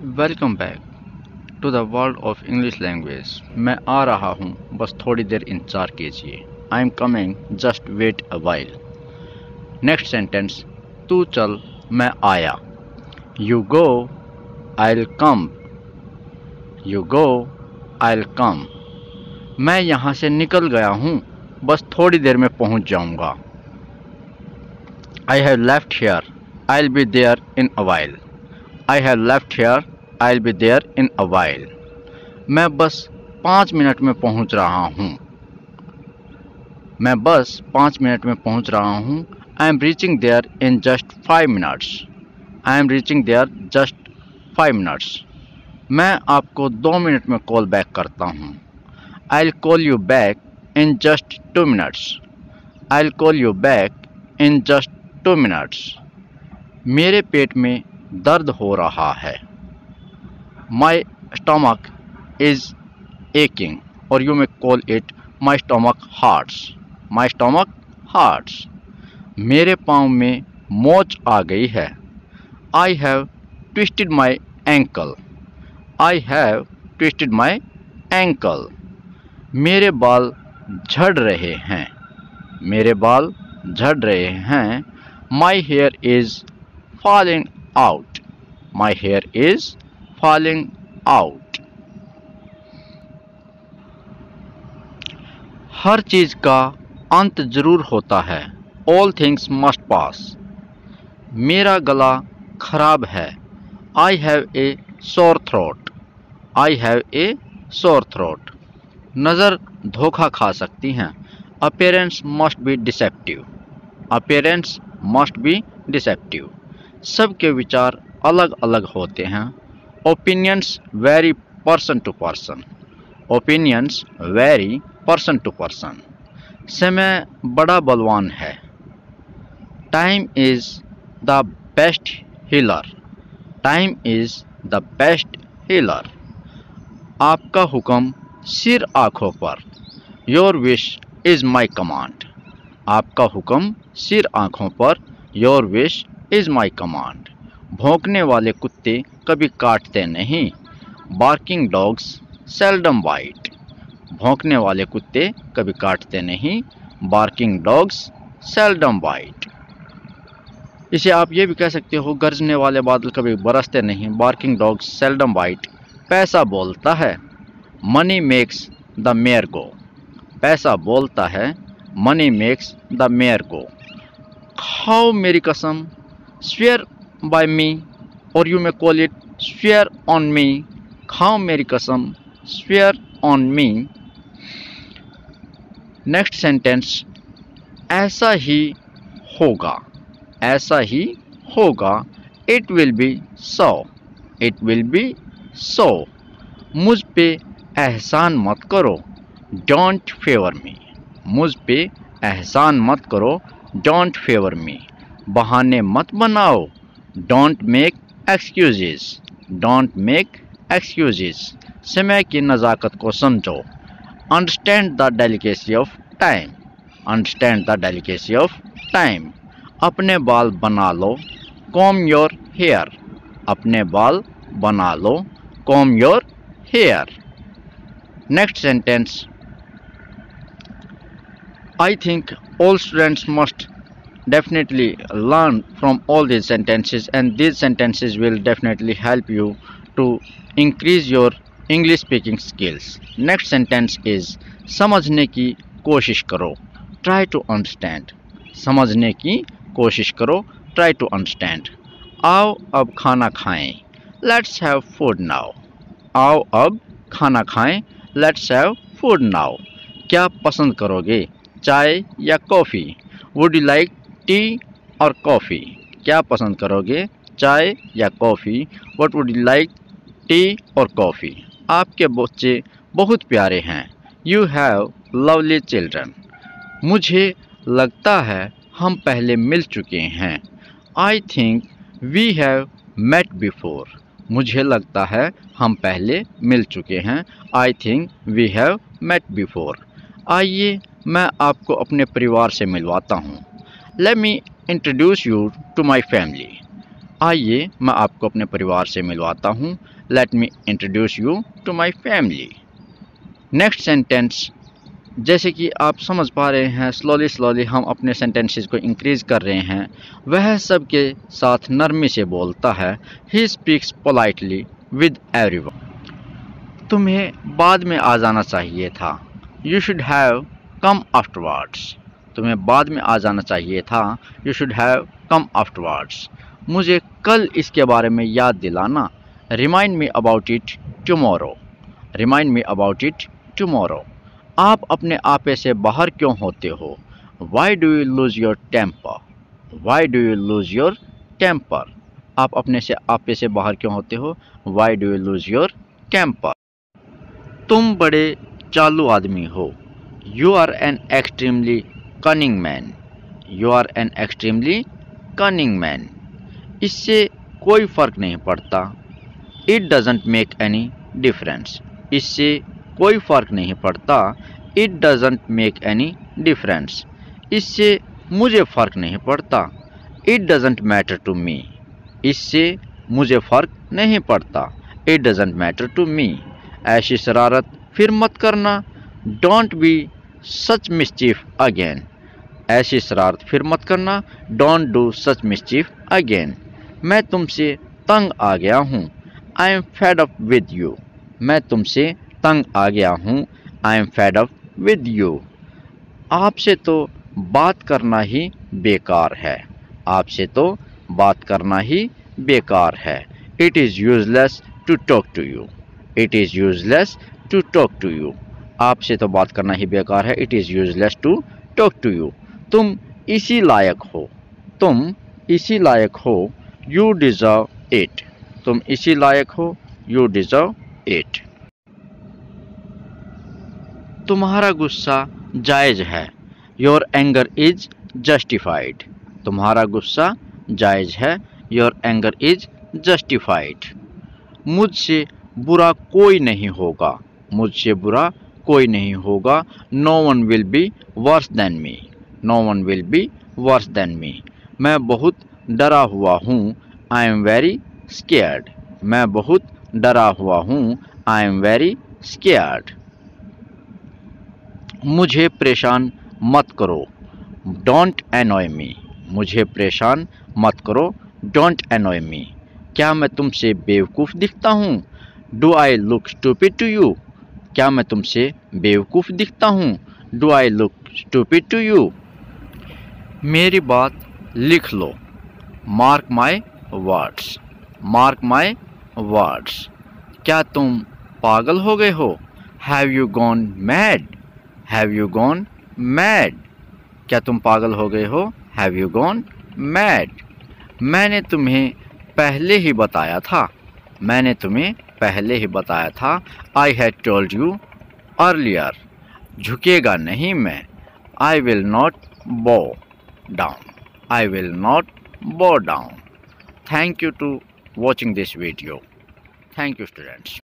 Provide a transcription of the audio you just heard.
Welcome back to the world of English language मैं आ रहा हूँ, बस थोड़ी देर इंतज़ार कीजिए। I am coming just wait a while next sentence तू चल, मैं आया। You go I come you go I कम मैं यहाँ से निकल गया हूँ, बस थोड़ी देर में पहुँच जाऊँगा। I have left here I be there in a while I have left here I be there in a while मैं बस पाँच मिनट में पहुँच रहा हूँ। मैं बस पाँच मिनट में पहुँच रहा हूँ। I am reaching there in just five minutes I am reaching there just five minutes मैं आपको दो मिनट में कॉल बैक करता हूँ। I will call you back in just two minutes I will call you back in just two minutes मेरे पेट में दर्द हो रहा है। माई स्टमक इज़ एकिंग और you may call it my stomach hurts my stomach hurts मेरे पाँव में मोच आ गई है। I have twisted my ankle I have twisted my ankle मेरे बाल झड़ रहे हैं। मेरे बाल झड़ रहे हैं। My hair is falling out. My hair is falling out. हर चीज़ का अंत ज़रूर होता है। ऑल थिंग्स मस्ट पास मेरा गला खराब है। I have a sore throat I have a sore throat नज़र धोखा खा सकती हैं। Appearance must be deceptive appearance must be deceptive सबके विचार अलग अलग होते हैं। Opinions vary person to person opinions vary person to person समय बड़ा बलवान है time is the best healer time is the best healer आपका हुक्म सिर आँखों पर your wish is my command आपका हुक्म सिर आँखों पर your wish is my command भौंकने वाले कुत्ते कभी काटते नहीं। बार्किंग डॉग्स सेल्डम वाइट भौंकने वाले कुत्ते कभी काटते नहीं। बार्किंग डॉग्स सेल्डम वाइट इसे आप ये भी कह सकते हो, गरजने वाले बादल कभी बरसते नहीं। बार्किंग डॉग्स सेल्डम वाइट पैसा बोलता है money makes the mare go पैसा बोलता है money makes the mare go खाओ मेरी कसम, swear by me, or you may call it, swear on me. खाओ मेरी कसम swear on me. Next sentence ऐसा ही होगा ऐसा ही होगा it will be so it will be so मुझ पे एहसान मत करो डोंट फेवर मी मुझ पे एहसान मत करो डोंट फेवर मी बहाने मत बनाओ don't make excuses don't make excuses समय की नज़ाकत को समझो. Understand the delicacy of time understand the delicacy of time अपने बाल बना लो. कॉम योर हेयर अपने बाल बना लो. Comb your hair next sentence I think all students must definitely learn from all these sentences and these sentences will definitely help you to increase your english speaking skills next sentence is समझने की कोशिश करो try to understand समझने की कोशिश करो try to understand आओ अब खाना खाएं let's have food now आओ अब खाना खाएं let's have food now क्या पसंद करोगे चाय या coffee would you like tea और कॉफ़ी। क्या पसंद करोगे, चाय या coffee? What would you like tea और कॉफ़ी? आपके बच्चे बहुत प्यारे हैं। यू हैव लवली चिल्ड्रन मुझे लगता है हम पहले मिल चुके हैं। I think we have met before मुझे लगता है हम पहले मिल चुके हैं। I think we have met before आइए मैं आपको अपने परिवार से मिलवाता हूँ। Let me introduce you to my family आइए मैं आपको अपने परिवार से मिलवाता हूँ। Let me introduce you to my family next sentence जैसे कि आप समझ पा रहे हैं स्लोली स्लोली हम अपने सेंटेंसेस को इंक्रीज कर रहे हैं। वह सबके साथ नरमी से बोलता है। He speaks politely with everyone तुम्हें बाद में आ जाना चाहिए था। You should have come afterwards तुम्हें बाद में आ जाना चाहिए था। You should have come afterwards मुझे कल इसके बारे में याद दिलाना। Remind me about it tomorrow remind me about it tomorrow आप अपने आपे से बाहर क्यों होते हो? Why do you lose your temper why do you lose your temper आप अपने से आपे से बाहर क्यों होते हो? Why do you lose your temper तुम बड़े चालू आदमी हो। You are an extremely cunning man you are an extremely cunning man इससे कोई फ़र्क नहीं पड़ता। It doesn't make any difference इससे कोई फ़र्क नहीं पड़ता। It doesn't make any difference इससे मुझे फ़र्क नहीं पड़ता। It doesn't matter to me इससे मुझे फ़र्क नहीं पड़ता। It doesn't matter to me ऐसी शरारत फिर मत करना। Don't be such mischief again ऐसी शरारत फिर मत करना। Don't do such mischief again मैं तुमसे तंग आ गया हूँ। I am fed up with you मैं तुमसे तंग आ गया हूँ। I am fed up with you आपसे तो बात करना ही बेकार है। आपसे तो बात करना ही बेकार है। It is useless to talk to you it is useless to talk to you आपसे तो बात करना ही बेकार है। It is useless to talk to you तुम इसी लायक हो। तुम इसी लायक हो। यू डिज़र्व इट तुम इसी लायक हो। यू डिज़र्व इट तुम्हारा गुस्सा जायज़ है। योर एंगर इज़ जस्टिफाइड तुम्हारा गुस्सा जायज़ है। योर एंगर इज़ जस्टिफाइड मुझसे बुरा कोई नहीं होगा। मुझसे बुरा कोई नहीं होगा। No one will be worse than me no one will be worse than me मैं बहुत डरा हुआ हूँ। आई एम वेरी स्केर्ड मैं बहुत डरा हुआ हूँ। आई एम वेरी स्केर्ड मुझे परेशान मत करो। डोंट एनॉय मी मुझे परेशान मत करो। डोंट एनॉय मी क्या मैं तुमसे बेवकूफ़ दिखता हूँ? Do I look stupid to you क्या मैं तुमसे बेवकूफ़ दिखता हूँ? Do I look stupid to you मेरी बात लिख लो। Mark my words mark my words क्या तुम पागल हो गए हो? Have you gone mad have you gone mad क्या तुम पागल हो गए हो? हैव यू गॉन मैड मैंने तुम्हें पहले ही बताया था। मैंने तुम्हें पहले ही बताया था। I had told you earlier झुकेगा नहीं मैं। I will not bow down. I will not bow down. Thank you to watching this video. Thank you students.